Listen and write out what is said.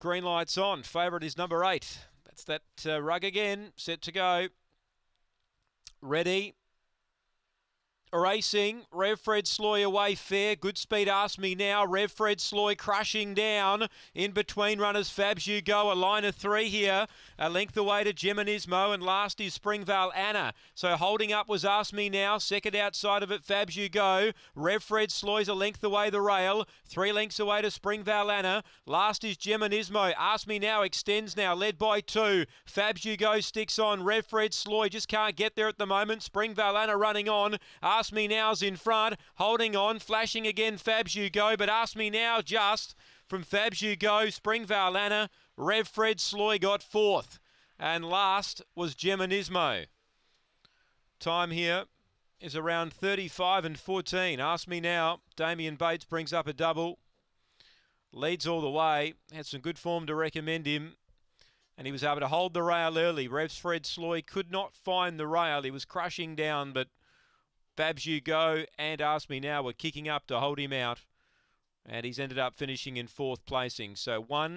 Green lights on. Favourite is number eight. That's that uh, rug again. Set to go. Ready. Racing, Rev Fred Sloy away fair. Good speed, ask me now. Rev Fred Sloy crushing down. In between runners, Fabs you go. A line of three here. A length away to Geminismo. And last is Springvale Anna. So holding up was Ask Me Now. Second outside of it, Fabs you go. Rev Fred Sloy's a length away the rail. Three lengths away to Springvale Anna. Last is Geminismo. Ask Me Now extends now. Led by two. Fabs you go sticks on. Rev Fred Sloy just can't get there at the moment. Springvale Anna running on. Ask Me Now's in front, holding on, flashing again, Fabs You Go, but Ask Me Now just from Fabs You Go, Springvale Anna, Rev Fred Sloy got fourth, and last was Geminismo. Time here is around 35 and 14. Ask Me Now, Damien Bates brings up a double, leads all the way, had some good form to recommend him. And he was able to hold the rail early. Revs Fred Sloy could not find the rail. He was crushing down, but Fabs You Go and Ask Me Now We're kicking up to hold him out. And he's ended up finishing in fourth placing. So one.